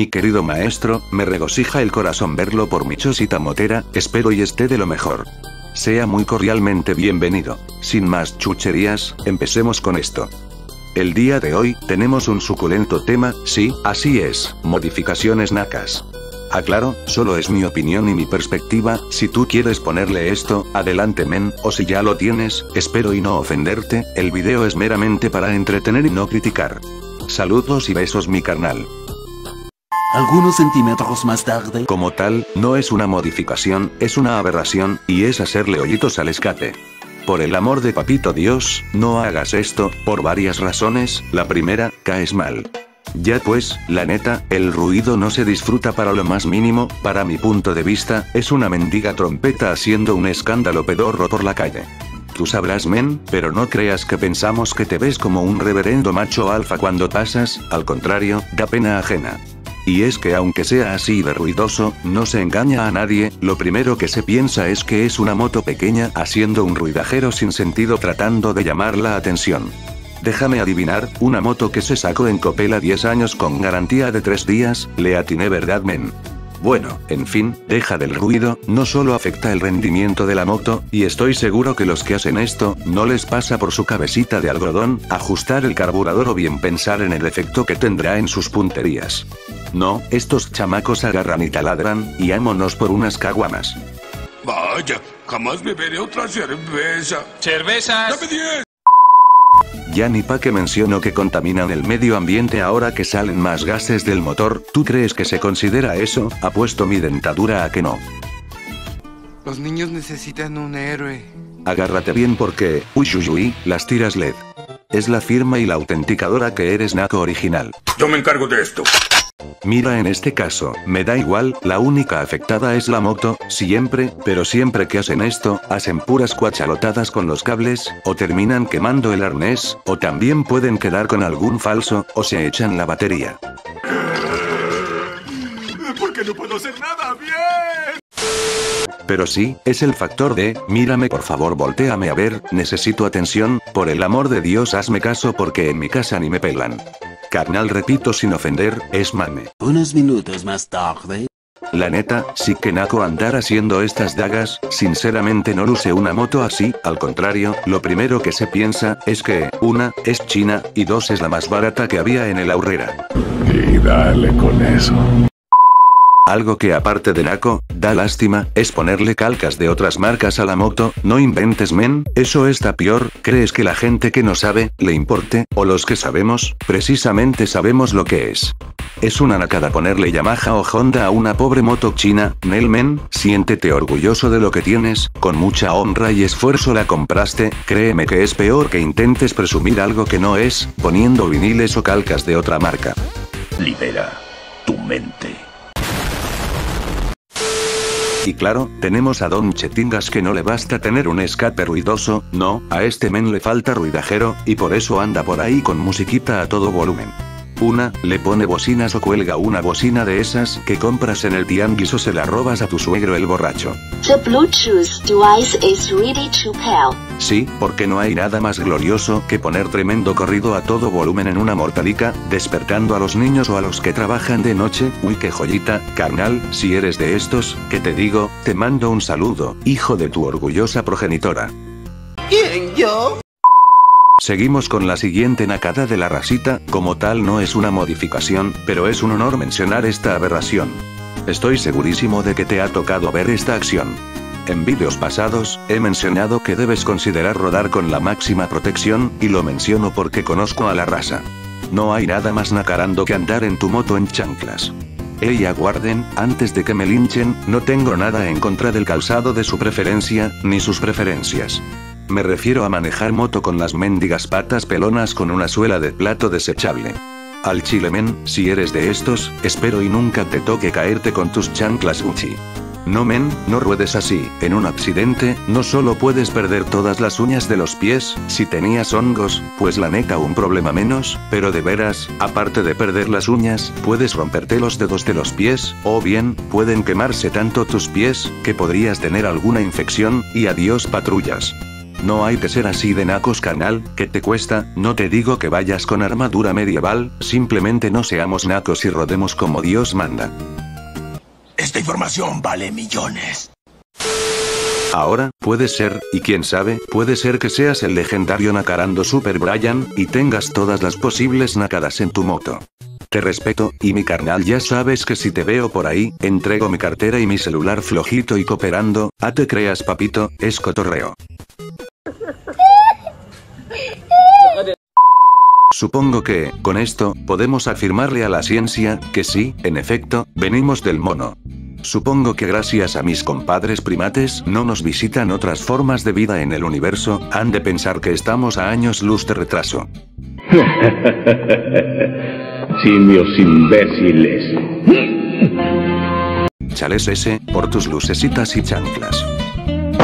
Mi querido maestro, me regocija el corazón verlo por mi chosita motera, espero y esté de lo mejor. Sea muy cordialmente bienvenido. Sin más chucherías, empecemos con esto. El día de hoy, tenemos un suculento tema, sí, así es, modificaciones nacas. Aclaro, solo es mi opinión y mi perspectiva, si tú quieres ponerle esto, adelante men, o si ya lo tienes, espero y no ofenderte, el video es meramente para entretener y no criticar. Saludos y besos mi carnal. Algunos centímetros más tarde. Como tal, no es una modificación, es una aberración, y es hacerle hoyitos al escape. Por el amor de papito Dios, no hagas esto, por varias razones, la primera, caes mal. Ya pues, la neta, el ruido no se disfruta para lo más mínimo, para mi punto de vista, es una mendiga trompeta haciendo un escándalo pedorro por la calle. Tú sabrás men, pero no creas que pensamos que te ves como un reverendo macho alfa cuando pasas, al contrario, da pena ajena. Y es que aunque sea así de ruidoso, no se engaña a nadie, lo primero que se piensa es que es una moto pequeña haciendo un ruidajero sin sentido tratando de llamar la atención. Déjame adivinar, una moto que se sacó en Copela 10 años con garantía de 3 días, le atiné verdad men. Bueno, en fin, deja del ruido, no solo afecta el rendimiento de la moto, y estoy seguro que los que hacen esto, no les pasa por su cabecita de algodón, ajustar el carburador o bien pensar en el efecto que tendrá en sus punterías. No, estos chamacos agarran y taladran, y ámonos por unas caguamas. Vaya, jamás beberé otra cerveza. ¡Cervezas! ¡Dame 10! Ya ni pa' que menciono que contaminan el medio ambiente ahora que salen más gases del motor, ¿tú crees que se considera eso? Apuesto mi dentadura a que no. Los niños necesitan un héroe. Agárrate bien porque, uy uy uy, las tiras LED. Es la firma y la autenticadora que eres Naco original. Yo me encargo de esto. Mira en este caso, me da igual, la única afectada es la moto, siempre, pero siempre que hacen esto, hacen puras cuachalotadas con los cables, o terminan quemando el arnés, o también pueden quedar con algún falso, o se echan la batería. ¿Por qué no puedo hacer nada bien? Pero sí, es el factor de, mírame por favor volteame a ver, necesito atención, por el amor de Dios hazme caso porque en mi casa ni me pelan. Carnal repito sin ofender, es mame. Unos minutos más tarde. La neta, sí que naco andar haciendo estas dagas, sinceramente no luce una moto así, al contrario, lo primero que se piensa, es que, una, es china, y dos es la más barata que había en el aurrera. Y dale con eso. Algo que aparte de naco, da lástima, es ponerle calcas de otras marcas a la moto, no inventes men, eso está peor, ¿crees que la gente que no sabe, le importe, o los que sabemos, precisamente sabemos lo que es? Es una nacada ponerle Yamaha o Honda a una pobre moto china, Nelmen, siéntete orgulloso de lo que tienes, con mucha honra y esfuerzo la compraste, créeme que es peor que intentes presumir algo que no es, poniendo viniles o calcas de otra marca. Libera tu mente. Y claro, tenemos a Don Chetingas que no le basta tener un escape ruidoso, no, a este men le falta ruidajero, y por eso anda por ahí con musiquita a todo volumen. Una, le pone bocinas o cuelga una bocina de esas que compras en el tianguis o se la robas a tu suegro el borracho. The Bluetooth device is ready to pair. Sí, porque no hay nada más glorioso que poner tremendo corrido a todo volumen en una mortalica, despertando a los niños o a los que trabajan de noche, uy qué joyita, carnal, si eres de estos, que te digo, te mando un saludo, hijo de tu orgullosa progenitora. ¿Quién, yo? Seguimos con la siguiente nacada de la rasita, como tal no es una modificación, pero es un honor mencionar esta aberración. Estoy segurísimo de que te ha tocado ver esta acción. En vídeos pasados, he mencionado que debes considerar rodar con la máxima protección, y lo menciono porque conozco a la raza. No hay nada más nacarando que andar en tu moto en chanclas. Ey, aguarden, antes de que me linchen, no tengo nada en contra del calzado de su preferencia, ni sus preferencias. Me refiero a manejar moto con las mendigas patas pelonas con una suela de plato desechable. Al chile men, si eres de estos, espero y nunca te toque caerte con tus chanclas Uchi. No men, no ruedes así, en un accidente, no solo puedes perder todas las uñas de los pies, si tenías hongos, pues la neta un problema menos, pero de veras, aparte de perder las uñas, puedes romperte los dedos de los pies, o bien, pueden quemarse tanto tus pies, que podrías tener alguna infección, y adiós patrullas. No hay que ser así de nacos canal, ¿qué te cuesta? No te digo que vayas con armadura medieval, simplemente no seamos nacos y rodemos como Dios manda. Esta información vale millones. Ahora, puede ser, y quién sabe, puede ser que seas el legendario Nacarando Super Brian, y tengas todas las posibles nacadas en tu moto. Te respeto, y mi carnal ya sabes que si te veo por ahí, entrego mi cartera y mi celular flojito y cooperando, a te creas papito, es cotorreo. Supongo que, con esto, podemos afirmarle a la ciencia, que sí, en efecto, venimos del mono. Supongo que gracias a mis compadres primates no nos visitan otras formas de vida en el universo, han de pensar que estamos a años luz de retraso. Simios imbéciles. Chales ese, por tus lucecitas y chanclas.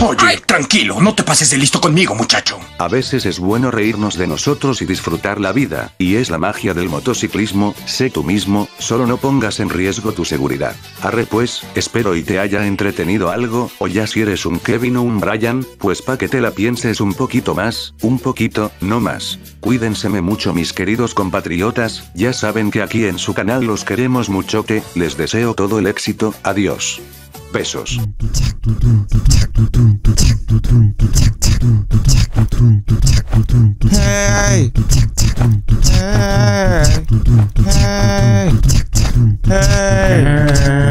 Oye, tranquilo, no te pases de listo conmigo, muchacho. A veces es bueno reírnos de nosotros y disfrutar la vida, y es la magia del motociclismo, sé tú mismo, solo no pongas en riesgo tu seguridad. Arre pues, espero y te haya entretenido algo, o ya si eres un Kevin o un Brian, pues pa' que te la pienses un poquito más, un poquito, no más. Cuídenseme mucho mis queridos compatriotas, ya saben que aquí en su canal los queremos muchote, les deseo todo el éxito, adiós. Besos. Hey. Hey. Hey. Hey.